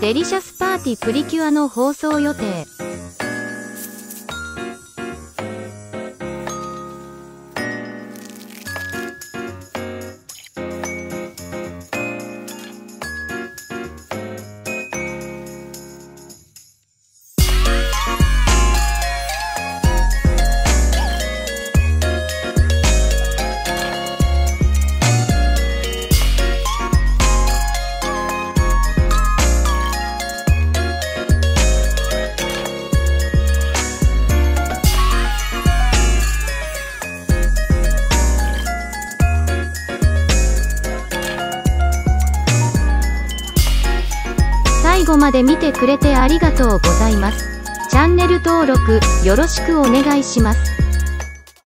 デリシャスパーティプリキュアの放送予定。最後まで見てくれてありがとうございます。チャンネル登録よろしくお願いします。